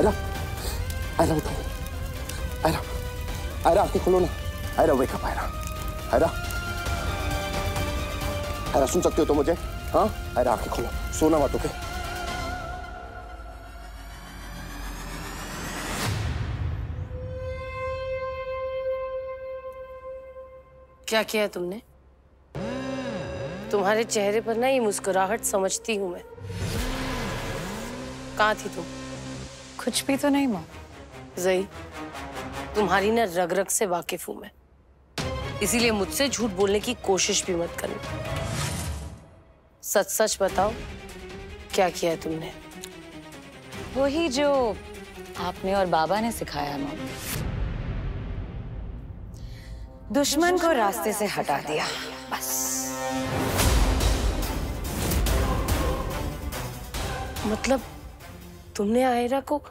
आयरा आयरा उठो आयरा आयरा आँखें खोलो ना आयरा वेक अप आयरा आयरा आयरा सुन सकते हो तो मुझे हाँ आयरा आँखें खोलो सोना मत ओके क्या किया तुमने? तुम्हारे चेहरे पर ना ये मुस्कुराहट समझती हूँ मैं। कहाँ थी तुम? कुछ भी तो नहीं माँ। जई तुम्हारी ना रग रग से वाकिफ हूँ मैं। इसीलिए मुझसे झूठ बोलने की कोशिश भी मत करना। सच सच बताओ क्या किया है तुमने? वही जो आपने और बाबा ने सिखाया माँ। दुश्मन को रास्ते से हटा दिया। बस। मतलब तुमने आयरा को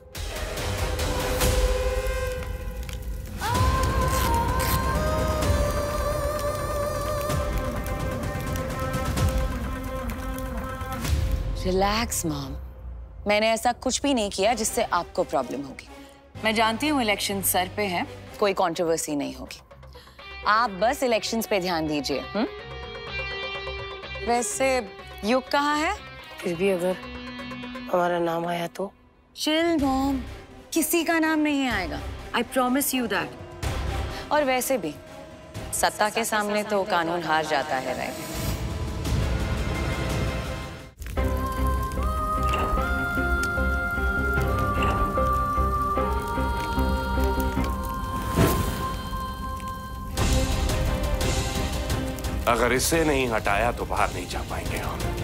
रिलैक्स मॉम मैंने ऐसा कुछ भी नहीं किया जिससे आपको प्रॉब्लम होगी। मैं जानती हूँ इलेक्शन सर पे है कोई कंट्रोवर्सी नहीं होगी। आप बस इलेक्शंस पे ध्यान दीजिए हम्म? वैसे युग कहाँ है? फिर भी अगर हमारा नाम आया तो। चिल मॉम किसी का नाम नहीं आएगा। आई प्रोमिस यू दैट और वैसे भी सत्ता के सामने तो कानून हार जाता है राइट अगर इसे नहीं हटाया तो बाहर नहीं जा पाएँगे हम।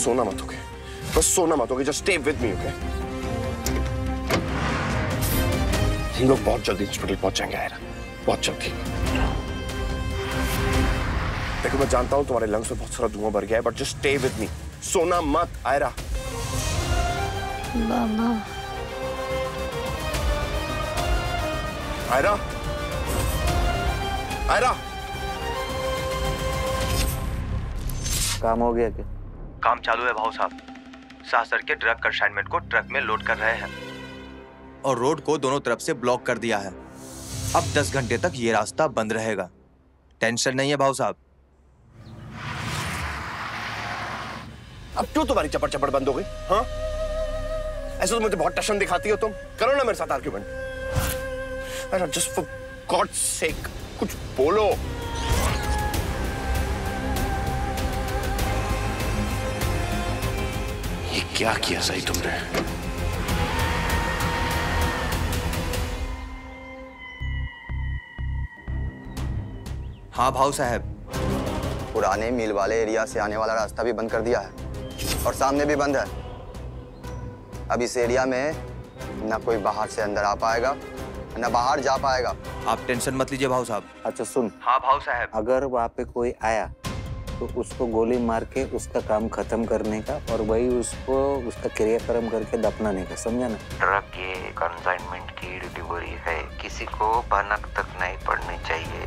सोना मत ओके बस सोना मत okay just stay with me okay हम लोग बहुत जल्दी हॉस्पिटल पहुँच जाएँगे आयरा। बहुत जल्दी। देखो मैं जानता हूँ तुम्हारे लंग्स में बहुत सारा धुआँ भर गया है but just stay with me सोना मत आयरा। बाबा आयरा। आयरा। काम हो गया क्या? काम चालू है भाऊ साहब। शाह सर के ड्रग कंसाइनमेंट को ट्रक में लोड कर रहे हैं। और रोड को दोनों तरफ़ से ब्लॉक कर दिया है। अब 10 घंटे तक ये रास्ता बंद रहेगा। टेंशन नहीं है भाऊ साहब। अब क्यों तुम्हारी चपड़ चपड़ बंद हो गई? हाँ? ऐसे तो मुझे बहुत टशन दिखाती हो तुम। करो ना मेरे साथ आर्ग्यूमेंट अरे जस्ट फॉर गॉड सेक कुछ बोलो। क्या किया सही तुमने? हाँ भाऊ साहब पुराने मिल वाले एरिया से आने वाला रास्ता भी बंद कर दिया है और सामने भी बंद है। अब इस एरिया में ना कोई बाहर से अंदर आ पाएगा ना बाहर जा पाएगा। आप टेंशन मत लीजिए भाऊ साहब। अच्छा सुन। हाँ भाव साहब। अगर वहाँ पे कोई आया तो उसको गोली मार के उसका काम खत्म करने का और वही उसको उसका क्रियाक्रम करके दफनाने का समझा ना? ट्रक के कंसाइनमेंट की डिलीवरी है। किसी को भनक तक नहीं पड़नी चाहिए।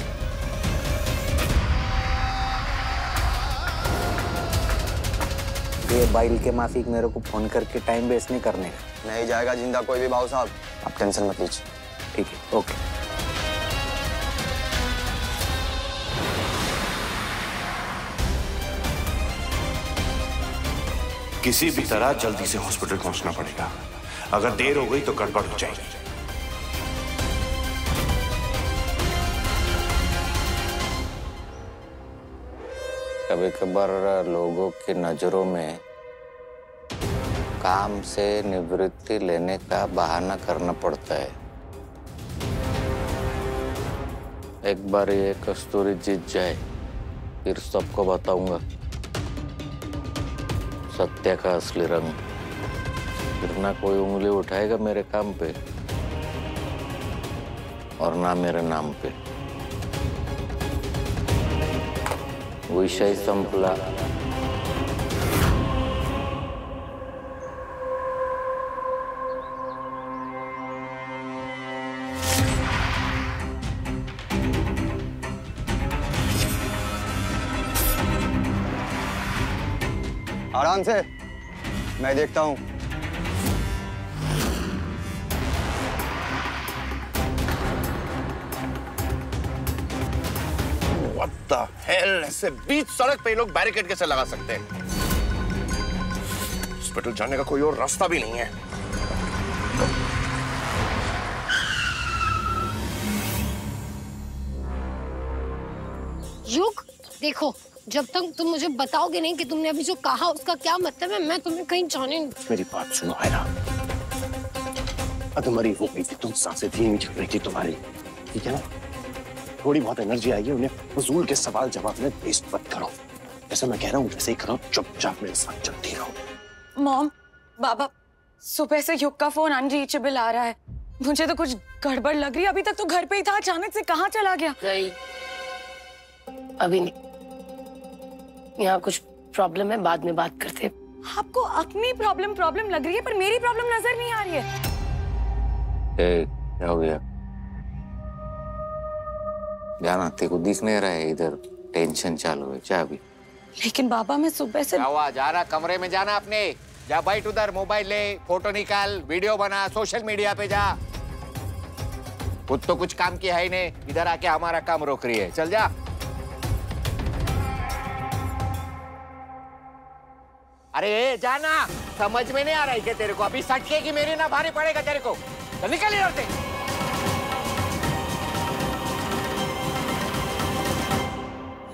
ये बाइल के माफिक मेरे को फ़ोन करके टाइम वेस्ट नहीं करने का। नहीं जाएगा ज़िंदा कोई भी भाव साहब। आप टेंशन मत लीजिए। ठीक है ओके। किसी भी तरह जल्दी से हॉस्पिटल पहुँचना पड़ेगा। अगर देर हो गई तो गड़बड़ हो जाएगी। कभी कभार लोगों की नज़रों में काम से निवृत्ति लेने का बहाना करना पड़ता है। एक बार ये कस्तूरी जीत जाए, फिर सबको बताऊँगा। सत्य का असली रंग फिर ना कोई उंगली उठाएगा मेरे काम पे, और ना मेरे नाम पे। विषय संपला। आराम से मैं देखता हूँ। What the hell? ऐसे बीच सड़क पे लोग बैरिकेड कैसे लगा सकते हैं? हॉस्पिटल जाने का कोई और रास्ता भी नहीं है। युग देखो जब तक तुम मुझे बताओगे नहीं कि तुमने अभी जो कहा उसका क्या मतलब है? मैं तुम्हें कहीं जाने नहीं मेरी बात सुनो आयरा। अधमरी हो गई थी तुम साँसें धीमी चल रही थी तुम्हारी। ठीक है ना? थोड़ी बहुत एनर्जी आएगी उन्हें फजूल के सवाल जवाब में वेस्ट मत करो। जैसे मैं कह रहा हूँ वैसे ही करो चुपचाप मेरे साथ चलती रहो। मॉम बाबा सुबह से युग का फ़ोन अनरीचेबल आ रहा है। मुझे तो कुछ गड़बड़ लग रही है। अभी तक तो घर पे ही था अचानक से कहाँ चला गया? नहीं अभी नहीं। यहाँ कुछ प्रॉब्लम है बाद में बात करते आपको अपनी प्रॉब्लम प्रॉब्लम लग रही है पर मेरी प्रॉब्लम नज़र नहीं आ रही है। ए, क्या हो गया? जाना तेरे को दिख नहीं रहा है इधर टेंशन चालू है क्या अभी? लेकिन बाबा मैं सुबह से क्या हुआ जा रहा कमरे में जाना अपने जा बैठ उधर मोबाइल ले फ़ोटो निकाल वीडियो बना सोशल मीडिया पे जा। खुद तो कुछ काम किया है ही नहीं इधर आके हमारा काम रोक रही है। चल जा। अरे जाना समझ में नहीं आ रहा है क्या तेरे को। अभी सटके की मेरी ना भारी पड़ेगा तेरे को। तो निकल इधर से।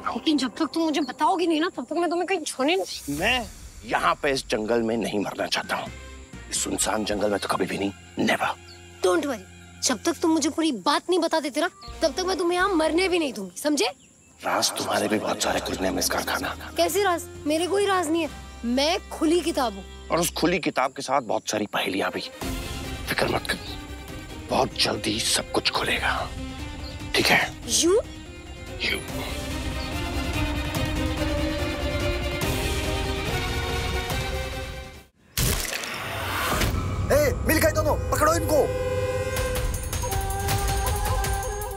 लेकिन जब तक तुम मुझे बताओगे नहीं ना तब तक मैं तुम्हें कहीं छोड़ने नहीं मैं यहाँ पे इस जंगल में नहीं मरना चाहता हूँ। इस सुनसान जंगल में तो कभी भी नहीं नेवर डोंट वरी जब तक तुम मुझे पूरी बात नहीं बता देते ना तब तक मैं तुम्हें यहाँ मरने भी नहीं दूँगी समझे? राज तुम्हारे भी बहुत सारे खुलने हैं इस कारखाना। कैसे राज मेरे कोई राज नहीं है। मैं खुली किताब हूँ। और उस खुली किताब के साथ बहुत सारी पहेलियाँ भी। फ़िक्र मत कर। बहुत जल्दी सब कुछ खुलेगा। ठीक है? यू यू ए, मिल गए दोनों। पकड़ो इनको।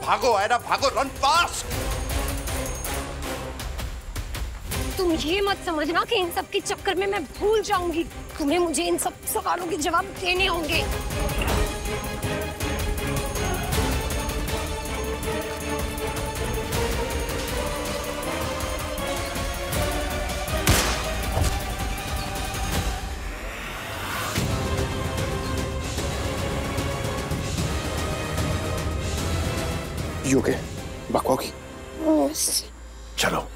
भागो आयरा भागो रन फास्ट तुम ये मत समझना कि इन सब के चक्कर में मैं भूल जाऊँगी। तुम्हें मुझे इन सब सवालों के जवाब देने होंगे। यू के चलो।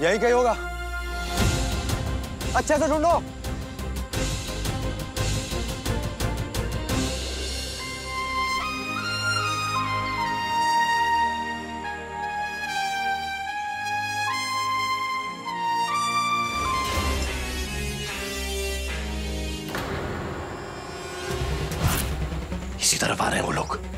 यही कहीं होगा। अच्छे से ढूंढो इसी तरफ़ आ रहे हैं वो लोग।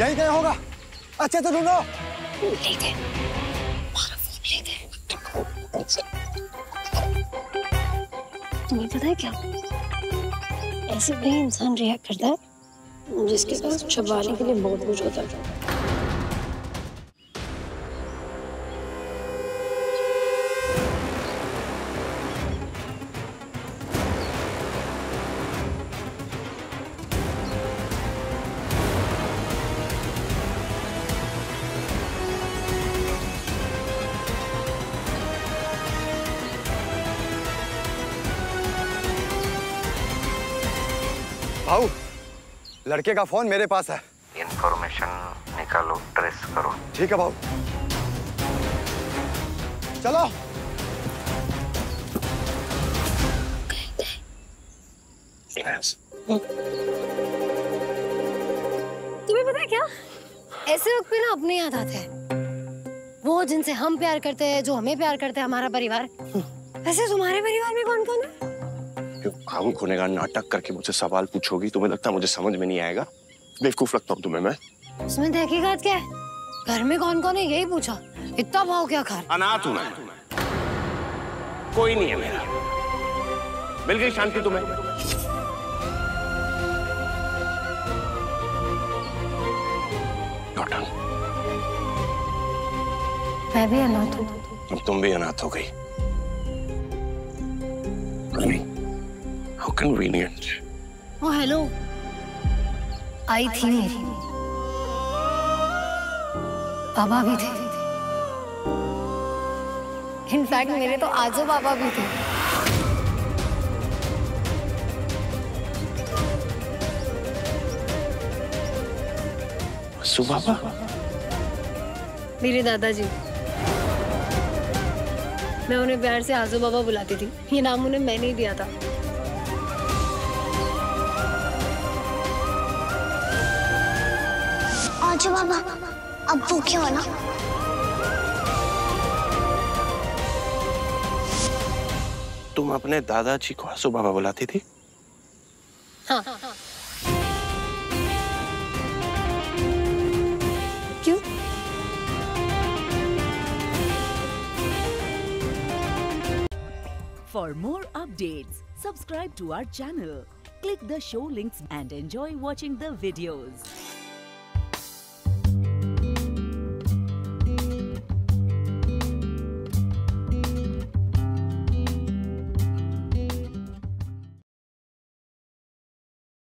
यही कहीं होगा। अच्छे से ढूंढो। ले दे तुम्हें पता है क्या? ऐसे भी इंसान रिएक्ट करता है, जिसके पास छुपाने के लिए बहुत कुछ होता है। लड़के का फ़ोन मेरे पास है। इंफॉर्मेशन निकालो ट्रेस करो। ठीक है भाऊ। चलो। तुम्हें पता है क्या? ऐसे वक्त पे ना अपने याद आते हैं। वो जिनसे हम प्यार करते हैं जो हमें प्यार करते हैं हमारा परिवार। वैसे तुम्हारे परिवार में कौन कौन है? क्यों आँख होने का नाटक करके मुझसे सवाल पूछोगी तुम्हें लगता है मुझे समझ में नहीं आएगा? बेवकूफ़ लगता हूँ तुम्हें मैं। उसमें तहकीकात क्या है? घर में कौन कौन है यही पूछा। इतना भाव क्या खा अनाथ हूँ कोई नहीं है मेरा। मिल गई शांति तुम्हें। मैं भी अनाथ हूँ। अब तुम भी अनाथ हो गई। कन्वीनियंट ओ हेलो आई थी। मेरी पापा भी थे। इनफैक्ट मेरे तो आजो पापा भी थे। सुबह मेरे दादाजी। मैं उन्हें प्यार से आजो बाबा बुलाती थी। ये नाम उन्हें मैंने ही दिया था। अच्छा बाबा अब वो क्या हो ना। तुम अपने दादाजी को आसू बाबा बुलाती थी? हाँ। क्यों? For more update subscribe to our channel click the show links and enjoy watching the videos